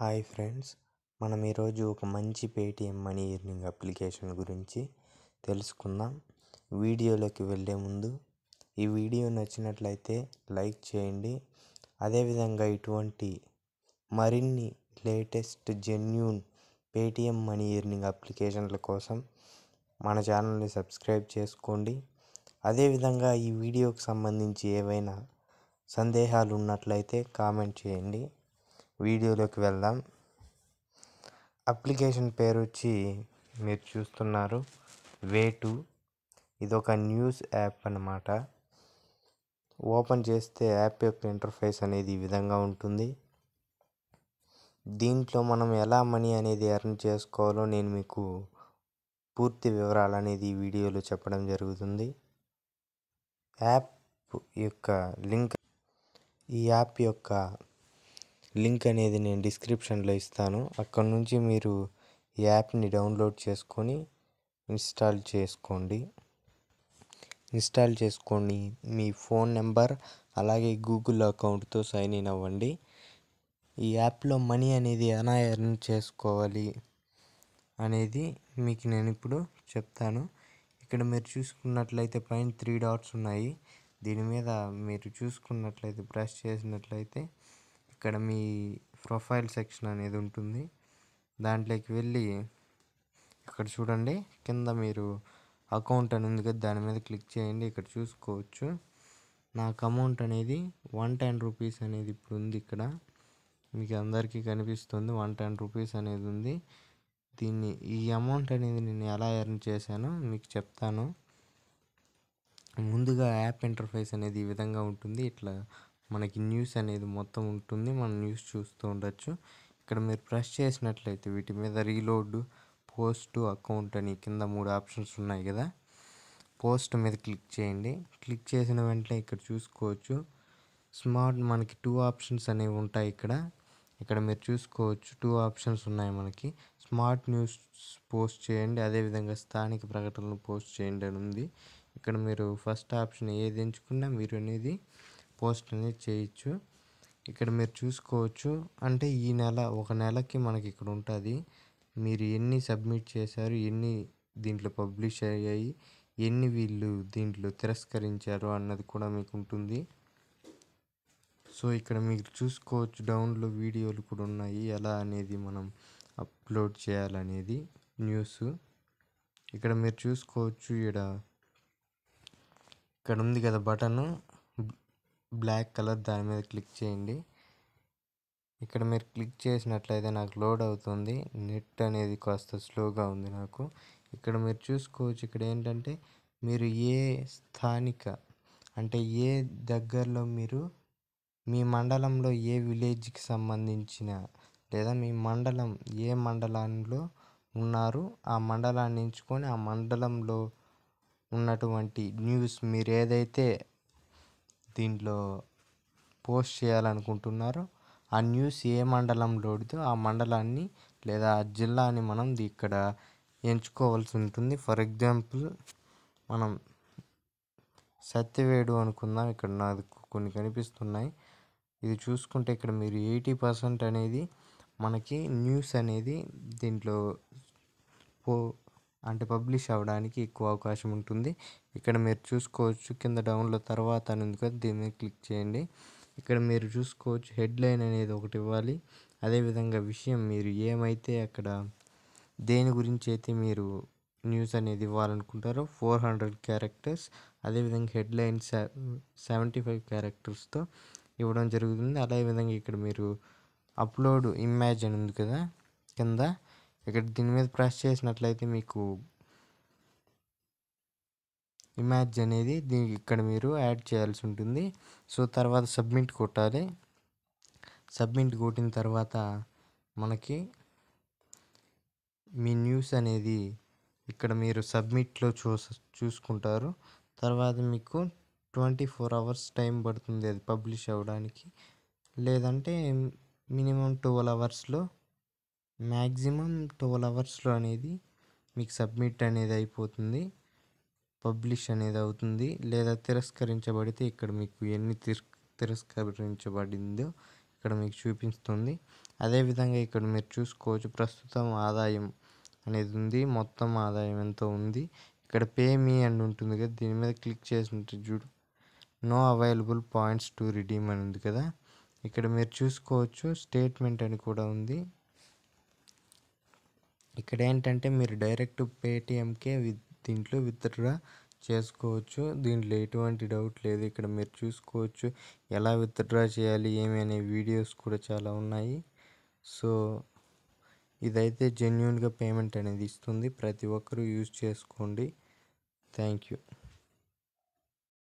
Hi friends మనం ఈరోజు ఒక మంచి పేటిఎం మనీ ఎర్నింగ్ అప్లికేషన్ గురించి తెలుసుకుందాం. వీడియోలోకి వెళ్ళే ముందు ఈ వీడియో నచ్చినట్లయితే లైక్ చేయండి. అదేవిధంగా ఇటువంటి మరిన్ని latest genuine Paytm money earning అప్లికేషన్ల కోసం మన ఛానల్ని సబ్స్క్రైబ్ చేసుకోండి. అదేవిధంగా ఈ వీడియోకి సంబంధించి ఏవైనా సందేహాలు ఉన్నట్లయితే కామెంట్ చేయండి. వీడియోలోకి వెళ్దాం. అప్లికేషన్ పేరు వచ్చి మీరు చూస్తున్నారు. వేటు. ఇది ఒక న్యూస్ యాప్ అన్నమాట. ఓపెన్ చేస్తే యాప్ యొక్క ఇంటర్ఫేస్ అనేది ఈ విధంగా ఉంటుంది. దీంట్లో మనం ఎలా మనీ అనేది ఎర్న్ చేసుకోవాలో నేను మీకు పూర్తి వివరాలు అనేది ఈ వీడియోలో చెప్పడం జరుగుతుంది. యాప్ యొక్క లింక్ ఈ యాప్ యొక్క లింక్ అనేది నేను డిస్క్రిప్షన్లో ఇస్తాను. అక్కడ నుంచి మీరు ఈ యాప్ని డౌన్లోడ్ చేసుకొని ఇన్స్టాల్ చేసుకోండి. ఇన్స్టాల్ చేసుకోండి మీ ఫోన్ నెంబర్ అలాగే గూగుల్ అకౌంట్తో సైన్ ఇన్ అవ్వండి. ఈ యాప్లో మనీ అనేది ఎలా ఎర్న్ చేసుకోవాలి అనేది మీకు నేను ఇప్పుడు చెప్తాను. ఇక్కడ మీరు చూసుకున్నట్లయితే పైన త్రీ డాట్స్ ఉన్నాయి. దీని మీద మీరు చూసుకున్నట్లయితే ప్రెస్ చేసినట్లయితే ఇక్కడ మీ ప్రొఫైల్ సెక్షన్ అనేది ఉంటుంది. దాంట్లోకి వెళ్ళి ఇక్కడ చూడండి. కింద మీరు అకౌంట్ అని ఉంది కదా దాని మీద క్లిక్ చేయండి. ఇక్కడ చూసుకోవచ్చు. నాకు అమౌంట్ అనేది వన్ టెన్ రూపీస్ అనేది ఇప్పుడు ఉంది ఇక్కడ. మీకు అందరికీ కనిపిస్తుంది వన్ టెన్ రూపీస్ అనేది ఉంది. దీన్ని ఈ అమౌంట్ అనేది నేను ఎలా ఎర్న్ చేశానో మీకు చెప్తాను. ముందుగా యాప్ ఇంటర్ఫేస్ అనేది ఈ విధంగా ఉంటుంది. ఇట్లా మనకి న్యూస్ అనేది మొత్తం ఉంటుంది. మనం న్యూస్ చూస్తూ ఉండొచ్చు. ఇక్కడ మీరు ప్రెస్ చేసినట్లయితే వీటి మీద రీలోడ్ పోస్ట్ అకౌంట్ అని కింద మూడు ఆప్షన్స్ ఉన్నాయి కదా. పోస్ట్ మీద క్లిక్ చేయండి. క్లిక్ చేసిన వెంటనే ఇక్కడ చూసుకోవచ్చు. స్మార్ట్ మనకి టూ ఆప్షన్స్ అనేవి ఉంటాయి ఇక్కడ. ఇక్కడ మీరు చూసుకోవచ్చు. టూ ఆప్షన్స్ ఉన్నాయి మనకి. స్మార్ట్ న్యూస్ పోస్ట్ చేయండి. అదేవిధంగా స్థానిక ప్రకటనలు పోస్ట్ చేయండి అని ఉంది. ఇక్కడ మీరు ఫస్ట్ ఆప్షన్ ఏది ఎంచుకున్నా మీరు అనేది పోస్ట్ అనేది చేయొచ్చు. ఇక్కడ మీరు చూసుకోవచ్చు. అంటే ఈ నెల ఒక నెలకి మనకి ఇక్కడ ఉంటుంది. మీరు ఎన్ని సబ్మిట్ చేశారు ఎన్ని దీంట్లో పబ్లిష్ అయ్యాయి ఎన్ని వీళ్ళు దీంట్లో తిరస్కరించారు అన్నది కూడా మీకు ఉంటుంది. సో ఇక్కడ మీరు చూసుకోవచ్చు. డౌన్లో వీడియోలు కూడా ఉన్నాయి. ఎలా అనేది మనం అప్లోడ్ చేయాలనేది న్యూస్. ఇక్కడ మీరు చూసుకోవచ్చు. ఇక్కడ ఇక్కడ ఉంది కదా బటన్. బ్లాక్ కలర్ దాని మీద క్లిక్ చేయండి. ఇక్కడ మీరు క్లిక్ చేసినట్లయితే నాకు లోడ్ అవుతుంది. నెట్ అనేది కాస్త స్లోగా ఉంది నాకు. ఇక్కడ మీరు చూసుకోవచ్చు ఇక్కడ ఏంటంటే మీరు ఏ స్థానిక అంటే ఏ దగ్గరలో మీరు మీ మండలంలో ఏ విలేజ్కి సంబంధించిన లేదా మీ మండలం ఏ మండలంలో ఉన్నారు ఆ మండలాన్ని ఎంచుకొని ఆ మండలంలో ఉన్నటువంటి న్యూస్ మీరు ఏదైతే దీంట్లో పోస్ట్ చేయాలనుకుంటున్నారో. ఆ న్యూస్ ఏ మండలంలోడితో ఆ మండలాన్ని లేదా ఆ జిల్లాని మనం ఇక్కడ ఎంచుకోవాల్సి ఉంటుంది. ఫర్ ఎగ్జాంపుల్ మనం సత్యవేడు అనుకుందాం. ఇక్కడ నాకు కొన్ని కనిపిస్తున్నాయి. ఇది చూసుకుంటే ఇక్కడ మీరు ఎయిటీ పర్సెంట్ అనేది మనకి న్యూస్ అనేది దీంట్లో పో అంటే పబ్లిష్ అవ్వడానికి ఎక్కువ అవకాశం ఉంటుంది. ఇక్కడ మీరు చూసుకోవచ్చు కింద డౌన్లో తర్వాత అని ఉంది కదా దీని మీద క్లిక్ చేయండి. ఇక్కడ మీరు చూసుకోవచ్చు హెడ్లైన్ అనేది ఒకటి ఇవ్వాలి. అదేవిధంగా విషయం మీరు ఏమైతే అక్కడ దేని గురించి అయితే మీరు న్యూస్ అనేది ఇవ్వాలనుకుంటారో ఫోర్ హండ్రెడ్ క్యారెక్టర్స్ అదేవిధంగా హెడ్లైన్ సెవెంటీ ఫైవ్ క్యారెక్టర్స్తో ఇవ్వడం జరుగుతుంది. అదేవిధంగా ఇక్కడ మీరు అప్లోడ్ ఇమేజ్ అని ఉంది కదా కింద ఇక్కడ దీని మీద ప్రెస్ చేసినట్లయితే మీకు ఇమేజ్ అనేది దీనికి ఇక్కడ మీరు యాడ్ చేయాల్సి ఉంటుంది. సో తర్వాత సబ్మిట్ కొట్టాలి. సబ్మిట్ కొట్టిన తర్వాత మనకి మీ న్యూస్ అనేది ఇక్కడ మీరు సబ్మిట్లో చూ చూసుకుంటారు. తర్వాత మీకు ట్వంటీ ఫోర్ అవర్స్ టైం పడుతుంది అది పబ్లిష్ అవ్వడానికి. లేదంటే మినిమం ట్వెల్వ్ అవర్స్లో మ్యాక్సిమం ట్వెల్వ్ అవర్స్లో అనేది మీకు సబ్మిట్ అనేది అయిపోతుంది. పబ్లిష్ అనేది అవుతుంది. లేదా తిరస్కరించబడితే ఇక్కడ మీకు ఎన్ని తిరస్ తిరస్కరించబడిందో ఇక్కడ మీకు చూపిస్తుంది. అదేవిధంగా ఇక్కడ మీరు చూసుకోవచ్చు ప్రస్తుతం ఆదాయం అనేది ఉంది. మొత్తం ఆదాయం ఎంత ఉంది. ఇక్కడ పే మీ అని ఉంటుంది కదా దీని మీద క్లిక్ చేసినట్టు చూడు. No available points to redeem అని ఉంది కదా. ఇక్కడ మీరు చూసుకోవచ్చు స్టేట్మెంట్ అని కూడా ఉంది. ఇక్కడ ఏంటంటే మీరు డైరెక్ట్ పేటిఎంకే విత్ దీంట్లో విత్డ్రా చేసుకోవచ్చు. దీంట్లో ఎటువంటి డౌట్ లేదు. ఇక్కడ మీరు చూసుకోవచ్చు ఎలా విత్డ్రా చేయాలి ఏమి అనే వీడియోస్ కూడా చాలా ఉన్నాయి. సో ఇదైతే జెన్యున్గా పేమెంట్ అనేది ఇస్తుంది. ప్రతి ఒక్కరూ యూజ్ చేసుకోండి. Thank you.